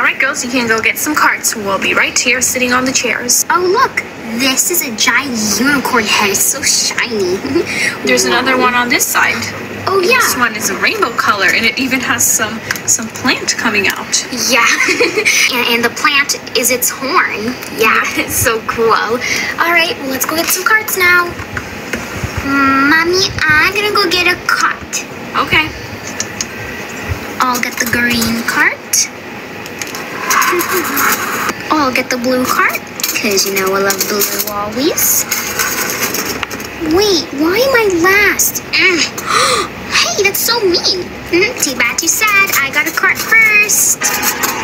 All right, girls, you can go get some carts. We'll be right here sitting on the chairs. Oh, look. This is a giant unicorn head. It's so shiny. There's another one on this side. Oh, yeah. This one is a rainbow color, and it even has some some plant coming out. Yeah. and, and the plant is its horn. Yeah, it's so cool. All right, well, let's go get some carts now. Mommy, I'm gonna go get a cart. Okay. I'll get the green cart. I'll get the blue cart, because you know I love blue always. Wait, why am I last? Hey, that's so mean. Mm, too bad, too sad. I got a cart first.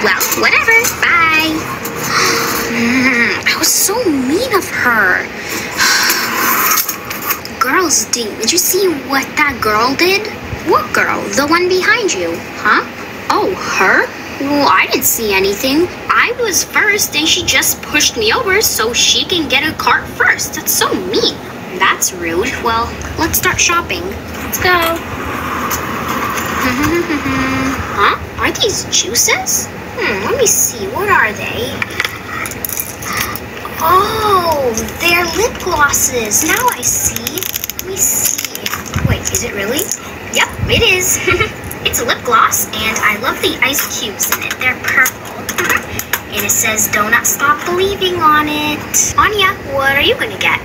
Well, whatever. Bye. I was so mean of her. Girls, did you see what that girl did? What girl? The one behind you, huh? Oh, her? Well, I didn't see anything. I was first and she just pushed me over so she can get a cart first. That's so mean. That's rude. Well, let's start shopping. Let's go. huh? Are these juices? Hmm, let me see. What are they? Oh, they're lip glosses. Now I see. Let me see. Wait, is it really? Yep, it is. it's a lip gloss, and I love the ice cubes in it. They're purple. and it says, do not stop believing on it. Anya, what are you gonna get?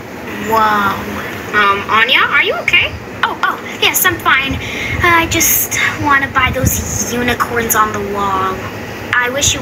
Whoa. Um, Anya, are you okay? Oh, oh, yes, I'm fine. I just want to buy those unicorns on the wall. I wish you